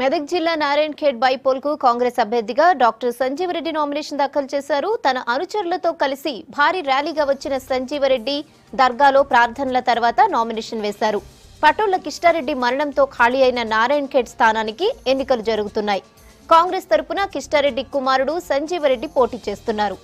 మెదక్ జిల్లా నారాయణ్ ఖేడ్ బైపోల్కు కాంగ్రెస్ అభ్యర్థిగా doctor Sanjeeva Reddy nomination దాఖలు చేశారు. తన అనుచరులతో కలిసి భారీ ర్యాలీగా వచ్చిన సంజీవరెడ్డి దర్గాలో ప్రార్థనల తర్వాత నామినేషన్ వేశారు. పటోళ్ళ కిష్టారెడ్డి మరణంతో ఖాళీ అయిన నారాయణ్ ఖేడ్ స్థానానికి ఎన్నికలు జరుగుతున్నాయి. కాంగ్రెస్ తరపున కిష్టారెడ్డి కుమారుడు సంజీవరెడ్డి పోటీ చేస్తున్నారు.